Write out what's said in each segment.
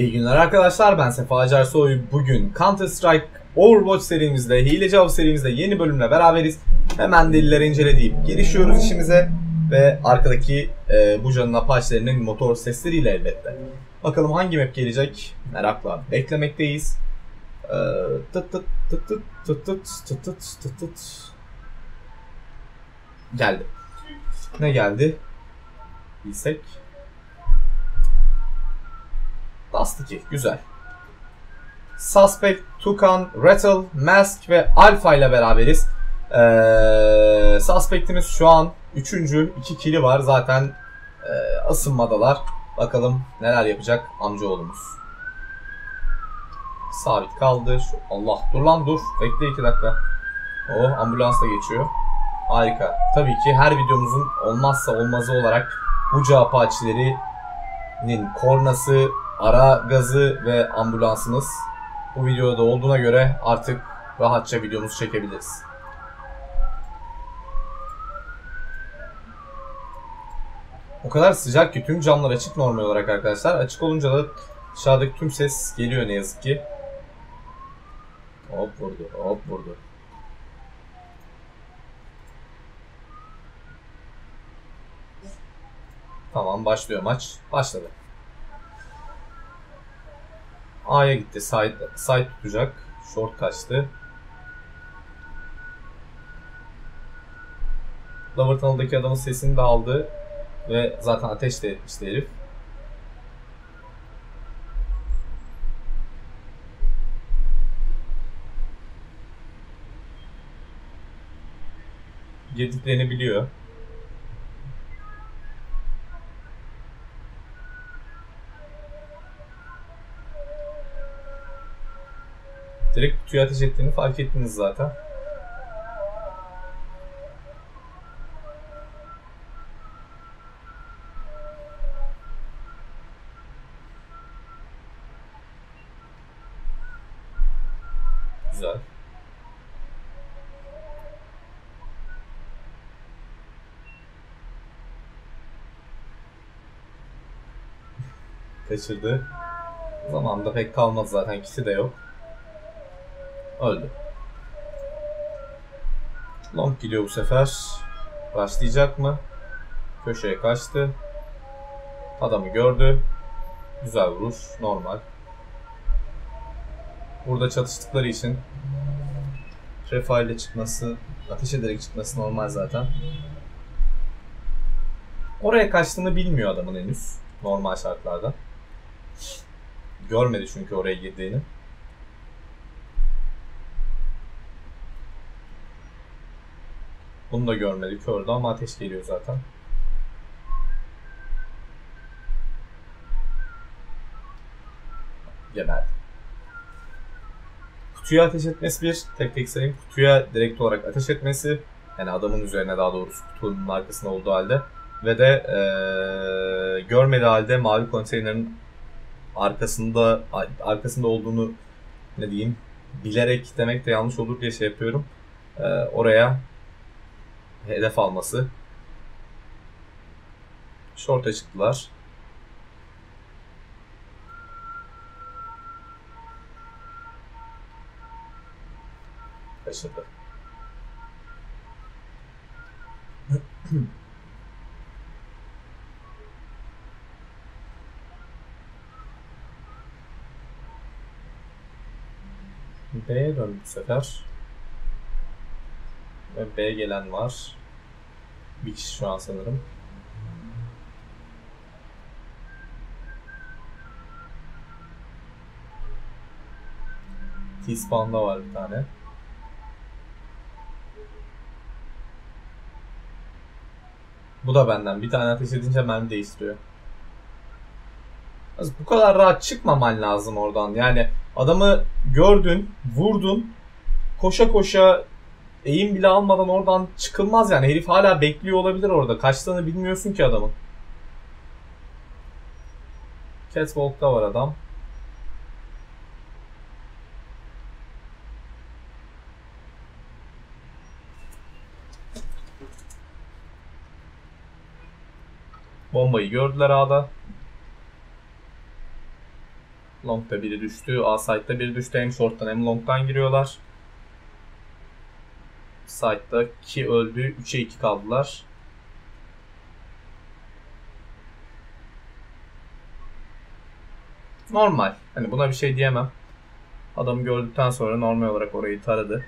İyi günler arkadaşlar ben Sefa Acar Soy. Bugün Counter Strike Overwatch serimizde, Hileci Av serimizde yeni bölümle beraberiz. Hemen delilleri incele deyip girişiyoruz işimize. Ve arkadaki e, bu canın apaçilerinin motor sesleriyle elbette. Bakalım hangi map gelecek merakla beklemekteyiz. Ee, tıt tıt tıt tıt tıt tıt tıt tıt tıt tıt. Geldi. Ne geldi? Bilsek. Dust 2. Güzel. Suspect, Tukan, Rattle, Mask ve Alpha ile beraberiz. Ee, Suspect'imiz şu an 3. 2 kili var. Zaten e, asınmadalar. Bakalım neler yapacak amcaoğlumuz. Sabit kaldı. Şu, Allah dur lan dur. Bekle 2 dakika. Oh ambulans da geçiyor. Harika. Tabii ki her videomuzun olmazsa olmazı olarak Buca Apache'lerinin kornası, ara gazı ve ambulansımız bu videoda olduğuna göre artık rahatça videomuzu çekebiliriz. O kadar sıcak ki tüm camlar açık normal olarak arkadaşlar. Açık olunca da dışarıdaki tüm ses geliyor ne yazık ki. Hop vurdu, hop vurdu. Tamam başlıyor maç. Başladı. A'ya gitti. Side, side tutacak. Short kaçtı. Lower tunnel'daki adamın sesini de aldı. Ve zaten ateş de etmişti herif. Girdiklerini biliyor. Direkt kutuya ateş ettiğini fark ettiniz zaten. Güzel. Kaçırdı. Zamanında pek kalmadı zaten. ikisi de yok. Öldü. Long gidiyor bu sefer. Başlayacak mı? Köşeye kaçtı. Adamı gördü. Güzel vuruş. Normal. Burada çatıştıkları için Refa ile çıkması, ateş ederek çıkması normal zaten. Oraya kaçtığını bilmiyor adamın henüz. Normal şartlarda. Görmedi çünkü oraya girdiğini. Bunu da görmedik orada ama ateş geliyor zaten. Geberdi. Kutuya ateş etmesi bir, tek tek sayayım. Kutuya direkt olarak ateş etmesi, yani adamın üzerine daha doğrusu kutunun arkasında olduğu halde ve de ee, görmediği halde mavi konteynerin arkasında arkasında olduğunu ne diyeyim bilerek demek de yanlış olur diye şey yapıyorum. E, oraya hedef alması. Short'a çıktılar. Kaçırdı. B'ye döndü bu sefer. Ve B gelen var. Bir kişi şu an sanırım. T-Spawn'da var bir tane. Bu da benden. Bir tane ateş edince mermi değiştiriyor. Bu kadar rahat çıkmaman lazım oradan. Yani adamı gördün, vurdun, koşa koşa eğim bile almadan oradan çıkılmaz yani. Herif hala bekliyor olabilir orada. Kaçtığını bilmiyorsun ki adamın. Catwalk'ta var adam. Bombayı gördüler A'da. Long'da biri düştü. A side'da biri düştü. Hem short'tan hem long'dan giriyorlar. Side'da 2 öldü. 3'e 2 kaldılar. Normal. Hani buna bir şey diyemem. Adamı gördükten sonra normal olarak orayı taradı.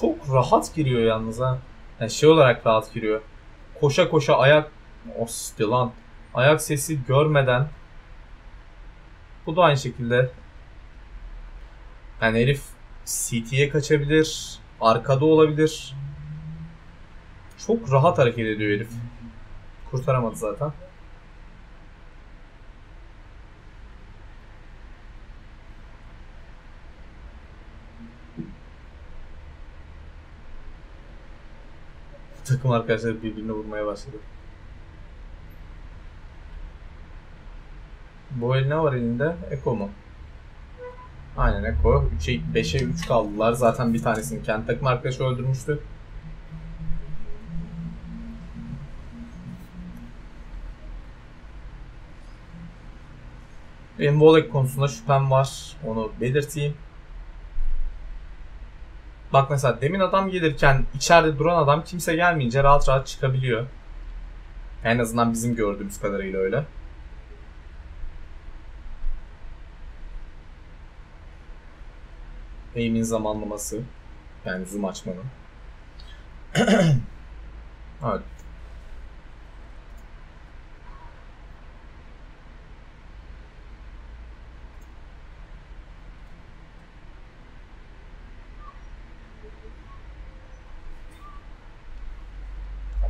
Çok rahat giriyor yalnız ha. Yani şey olarak rahat giriyor. Koşa koşa ayak Osti lan. Ayak sesi görmeden bu da aynı şekilde yani herif CT'ye kaçabilir. Arkada olabilir. Çok rahat hareket ediyor herif. Kurtaramadı zaten. Takım arkadaşları birbirine vurmaya başladı. Bu el ne var elinde? Eko mu? Aynen Eko. 3'e 5'e 3 kaldılar. Zaten bir tanesini kendi takım arkadaşı öldürmüştü. Benim Volek konusunda şüphem var. Onu belirteyim. Bak mesela demin adam gelirken içeride duran adam kimse gelmeyince rahat rahat çıkabiliyor. En azından bizim gördüğümüz kadarıyla öyle. Aim'in zamanlaması. Yani zoom açmanın. evet.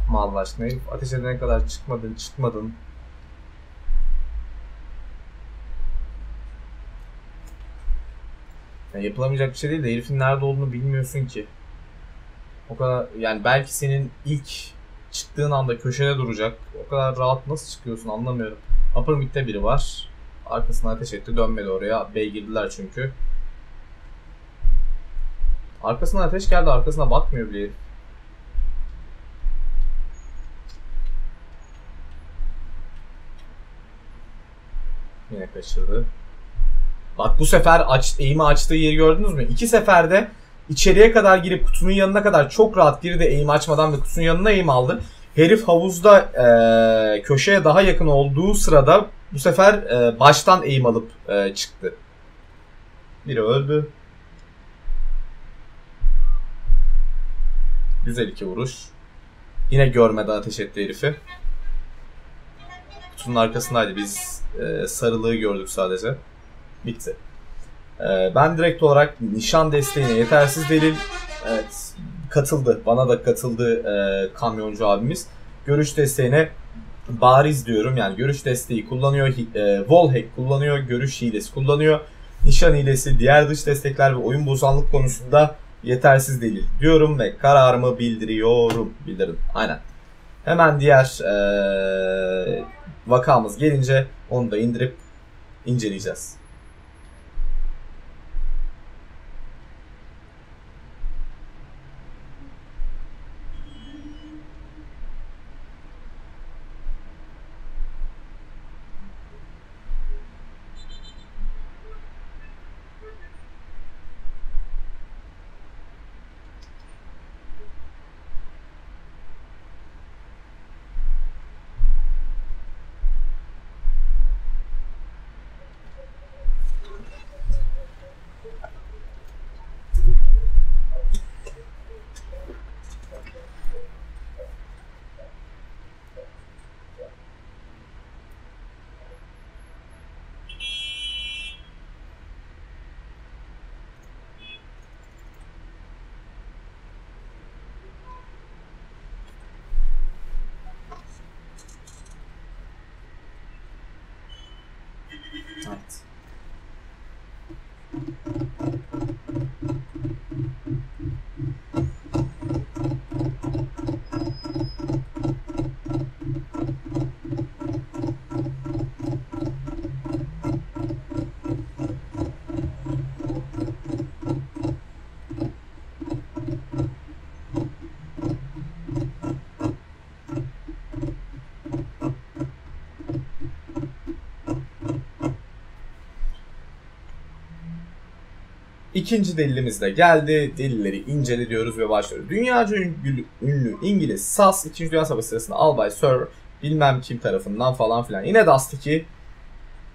Yapma Allah aşkına. Herif ateş edene kadar çıkmadın, çıkmadın. Yani yapılamayacak bir şey değil de herifin nerede olduğunu bilmiyorsun ki. O kadar yani belki senin ilk çıktığın anda köşede duracak. O kadar rahat nasıl çıkıyorsun anlamıyorum. Upper mid'de biri var. Arkasına ateş etti dönmedi oraya. B girdiler çünkü. Arkasına ateş geldi arkasına bakmıyor bile herif. Kaçırdı. Bak bu sefer aç, eğimi açtığı yeri gördünüz mü? İki seferde içeriye kadar girip kutunun yanına kadar çok rahat girdi eğim açmadan ve kutunun yanına eğim aldı. Herif havuzda e, köşeye daha yakın olduğu sırada bu sefer e, baştan eğim alıp e, çıktı. Biri öldü. Güzel iki vuruş. Yine görmeden ateş etti herifi. Kutunun arkasındaydı. Biz e, sarılığı gördük sadece. Bitti. Ee, ben direkt olarak nişan desteğine yetersiz delil evet, katıldı. Bana da katıldı e, kamyoncu abimiz. Görüş desteğine bariz diyorum. Yani görüş desteği kullanıyor. E, wallhack kullanıyor. Görüş hilesi kullanıyor. Nişan hilesi, diğer dış destekler ve oyun bozanlık konusunda yetersiz delil diyorum ve kararımı bildiriyorum. Bildirin. Aynen. Hemen diğer e, vakamız gelince onu da indirip inceleyeceğiz. Evet. İkinci delilimiz de geldi. Delilleri inceliyoruz ve başlıyoruz. Dünyaca ünlü, ünlü İngiliz SAS 2. Dünya Savaşı sırasında albay Sir bilmem kim tarafından falan filan. Yine Dust 2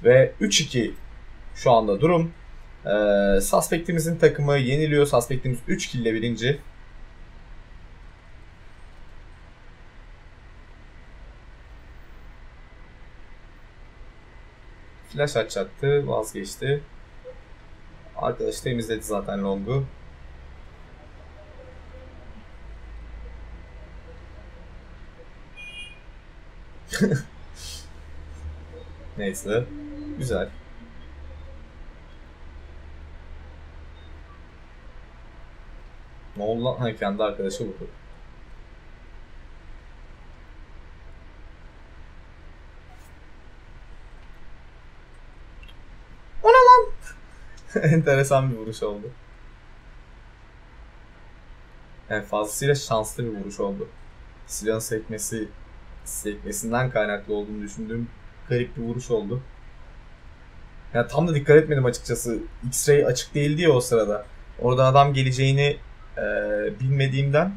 ve 3-2 şu anda durum. Ee, Suspect'imizin takımı yeniliyor. Suspect'imiz 3 kill ile birinci. Flash açacaktı. Vazgeçti. Arkadaş temizledi zaten longu. Neyse. Güzel. Ne oldu lan? Ha, kendi arkadaşı vurdu. O ne lan? Enteresan bir vuruş oldu. Yani fazlasıyla şanslı bir vuruş oldu. Silahın sekmesi sekmesinden kaynaklı olduğunu düşündüğüm garip bir vuruş oldu. Yani tam da dikkat etmedim açıkçası. X-ray açık değildi ya o sırada. Oradan adam geleceğini e, bilmediğimden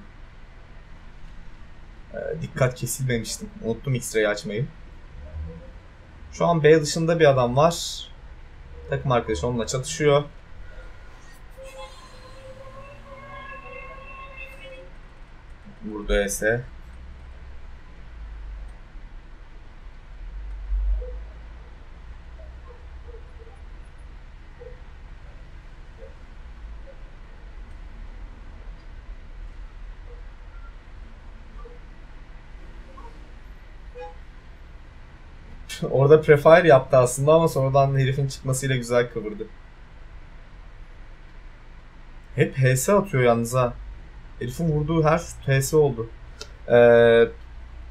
e, dikkat kesilmemiştim. Unuttum X-ray'i açmayı. Şu an B dışında bir adam var. Takım arkadaşı onunla çatışıyor. Vurdu ise. Orada prefire yaptı aslında ama sonradan herifin çıkmasıyla güzel kıvırdı. Hep HS atıyor yalnız ha. Herifin vurduğu her HS oldu. Ee,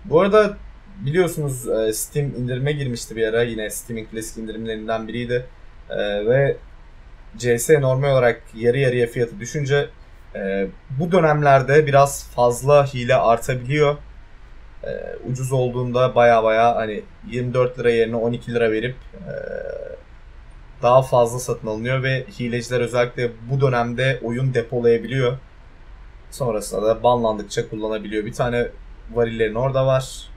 bu arada biliyorsunuz e, Steam indirime girmişti bir ara. Yine Steam'in klasik indirimlerinden biriydi. Ee, ve CS normal olarak yarı yarıya fiyatı düşünce e, bu dönemlerde biraz fazla hile artabiliyor e, ucuz olduğunda baya baya hani 24 lira yerine 12 lira verip e, daha fazla satın alınıyor ve hileciler özellikle bu dönemde oyun depolayabiliyor. Sonrasında da banlandıkça kullanabiliyor. Bir tane varillerin orada var.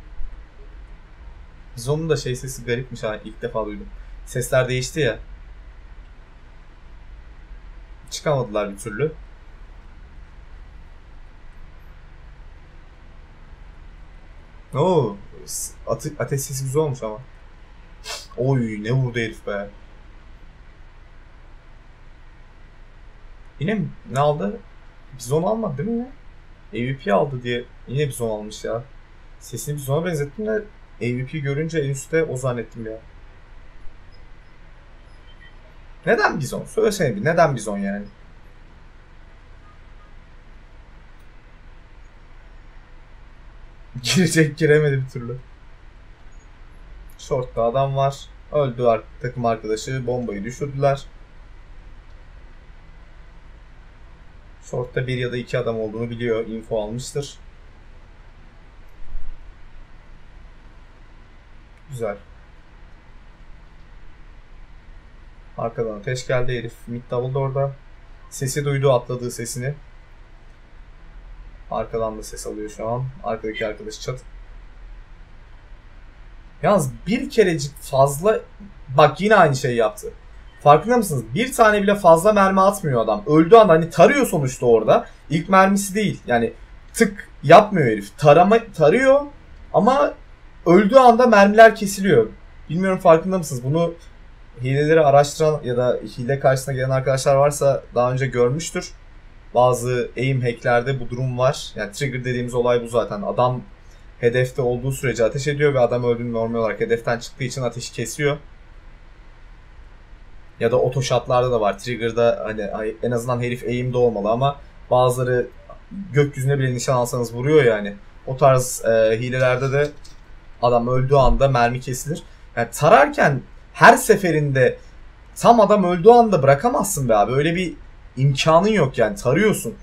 Bizon'un da şey sesi garipmiş ha ilk defa duydum. Sesler değişti ya. Çıkamadılar bir türlü. Oo, atı, ateş sesi güzel olmuş ama. Oy ne vurdu herif be. Yine ne aldı? Bizon almadı değil mi ya? AVP aldı diye yine bizon almış ya. Sesini bizona benzettim de AVP görünce en üstte o zannettim ya. Neden bizon? Söylesene bir neden bizon yani? Girecek giremedi bir türlü. Short'ta adam var. Öldü takım arkadaşı. Bombayı düşürdüler. Short'ta bir ya da iki adam olduğunu biliyor. Info almıştır. Güzel. Arkadan ateş geldi herif. Mid double orada. Sesi duydu atladığı sesini. Arkadan da ses alıyor şu an. Arkadaki arkadaş çat. Yalnız bir kerecik fazla bak yine aynı şeyi yaptı. Farkında mısınız? Bir tane bile fazla mermi atmıyor adam. Öldüğü anda hani tarıyor sonuçta orada. İlk mermisi değil. Yani tık yapmıyor herif. Tarama tarıyor ama öldüğü anda mermiler kesiliyor. Bilmiyorum farkında mısınız? Bunu hileleri araştıran ya da hile karşısına gelen arkadaşlar varsa daha önce görmüştür bazı aim hacklerde bu durum var. Yani trigger dediğimiz olay bu zaten. Adam hedefte olduğu sürece ateş ediyor ve adam öldüğünde normal olarak hedeften çıktığı için ateşi kesiyor. Ya da oto shotlarda da var. Trigger'da hani en azından herif aim'de olmalı ama bazıları gökyüzüne bile nişan alsanız vuruyor yani. O tarz e, hilelerde de adam öldüğü anda mermi kesilir. Yani tararken her seferinde tam adam öldüğü anda bırakamazsın be abi. Öyle bir imkanın yok yani tarıyorsun.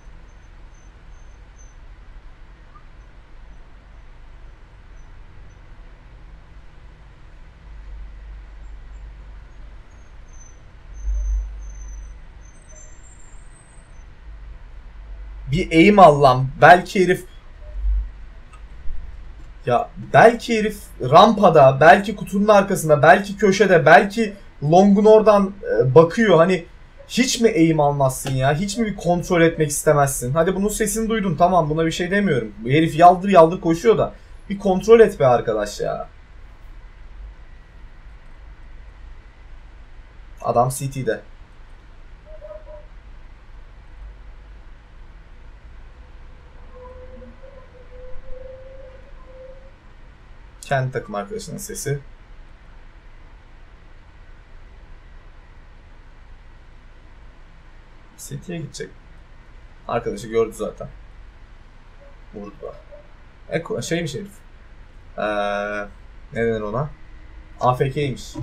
bir aim al lan. Belki herif ya belki herif rampada, belki kutunun arkasında, belki köşede, belki longun oradan e, bakıyor. Hani hiç mi eğim almazsın ya? Hiç mi bir kontrol etmek istemezsin? Hadi bunun sesini duydun tamam buna bir şey demiyorum. Bu herif yaldır yaldır koşuyor da bir kontrol et be arkadaş ya. Adam CT'de. Kendi takım arkadaşının sesi. City'ye gidecek. Arkadaşı gördü zaten. Vurdu. Eko, şeymiş herif. Ee, ne denir ona? AFK'ymiş.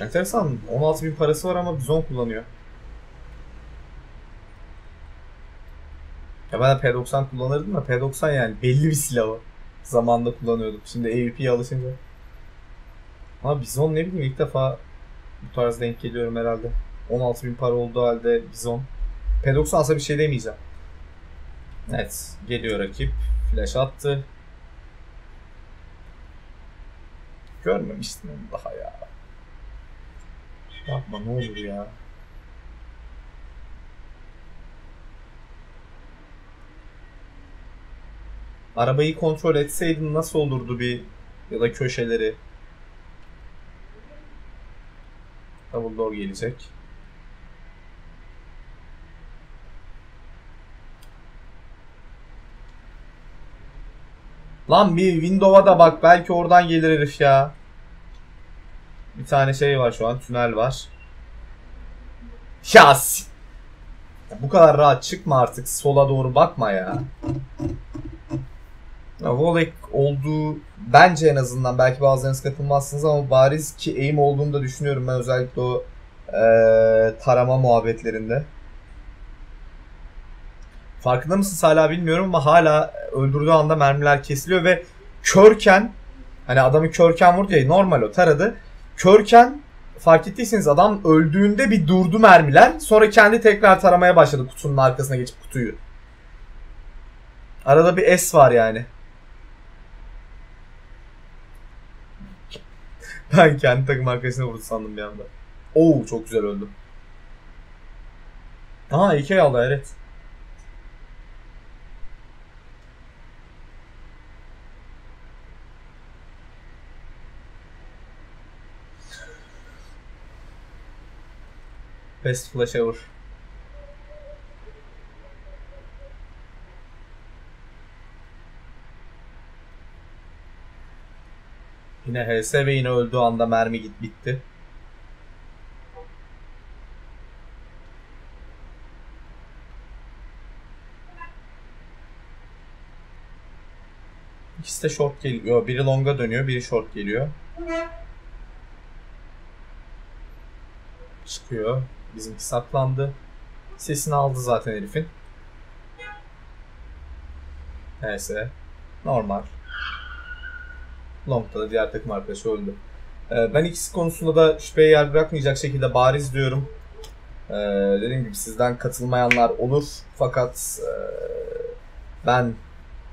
Enteresan. 16 bin parası var ama bizon kullanıyor. Ya ben de P90 kullanırdım da P90 yani belli bir silah o. Zamanında kullanıyordum. Şimdi AVP'ye alışınca. Ama Bizon ne bileyim ilk defa bu tarz denk geliyorum herhalde. 16 bin para olduğu halde Bizon. P90 alsa bir şey demeyeceğim. Evet. Geliyor rakip. Flash attı. Görmemiştim onu daha ya. Yapma ne olur ya. Arabayı kontrol etseydin nasıl olurdu bir ya da köşeleri. Double door gelecek. Lan bir window'a da bak belki oradan gelir herif ya. Bir tane şey var şu an tünel var. Ya bu kadar rahat çıkma artık sola doğru bakma ya. Ya, Volek olduğu bence en azından belki bazılarınız katılmazsınız ama bariz ki aim olduğunu da düşünüyorum ben özellikle o e, tarama muhabbetlerinde. Farkında mısınız hala bilmiyorum ama hala öldürdüğü anda mermiler kesiliyor ve körken hani adamı körken vurdu ya normal o taradı. Körken fark ettiyseniz adam öldüğünde bir durdu mermiler. Sonra kendi tekrar taramaya başladı kutunun arkasına geçip kutuyu. Arada bir S var yani. Ben kendi takım arkadaşına vurdu sandım bir anda. Oo çok güzel öldüm. Aa iki aldı evet. Best flash ever. Yine HS ve yine öldüğü anda mermi git bitti. İkisi de short geliyor. Biri longa dönüyor, biri short geliyor. Çıkıyor. Bizimki saklandı. Sesini aldı zaten herifin. Neyse. Normal. Long'da da diğer takım arkadaşı öldü. Ee, ben ikisi konusunda da şüpheye yer bırakmayacak şekilde bariz diyorum. Ee, dediğim gibi sizden katılmayanlar olur. Fakat e, ben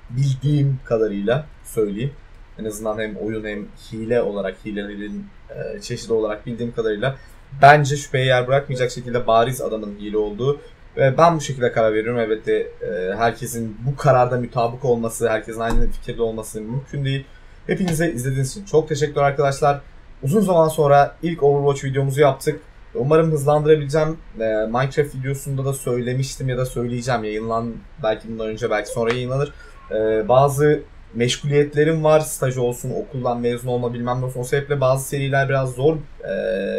bildiğim kadarıyla söyleyeyim. En azından hem oyun hem hile olarak, hilelerin e, çeşidi olarak bildiğim kadarıyla bence şüpheye yer bırakmayacak şekilde bariz adamın hile olduğu ve ben bu şekilde karar veriyorum. Evet de e, herkesin bu kararda mutabık olması, herkesin aynı fikirde olması mümkün değil. Hepinize izlediğiniz için çok teşekkürler arkadaşlar. Uzun zaman sonra ilk Overwatch videomuzu yaptık. Umarım hızlandırabileceğim. Ee, Minecraft videosunda da söylemiştim ya da söyleyeceğim. Yayınlan belki bundan önce belki sonra yayınlanır. Ee, bazı meşguliyetlerim var. Staj olsun, okuldan mezun olma bilmem ne olsun. O sebeple bazı seriler biraz zor e,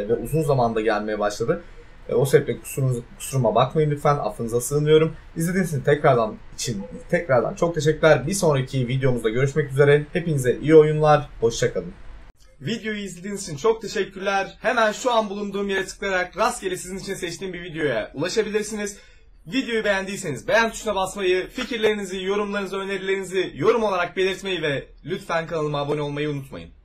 ve uzun zamanda gelmeye başladı. E, o sebeple kusurunuz, kusuruma bakmayın lütfen. Affınıza sığınıyorum. İzlediğiniz için tekrardan için tekrardan çok teşekkürler. Bir sonraki videomuzda görüşmek üzere. Hepinize iyi oyunlar. Hoşçakalın. Videoyu izlediğiniz için çok teşekkürler. Hemen şu an bulunduğum yere tıklayarak rastgele sizin için seçtiğim bir videoya ulaşabilirsiniz. Videoyu beğendiyseniz beğen tuşuna basmayı, fikirlerinizi, yorumlarınızı, önerilerinizi yorum olarak belirtmeyi ve lütfen kanalıma abone olmayı unutmayın.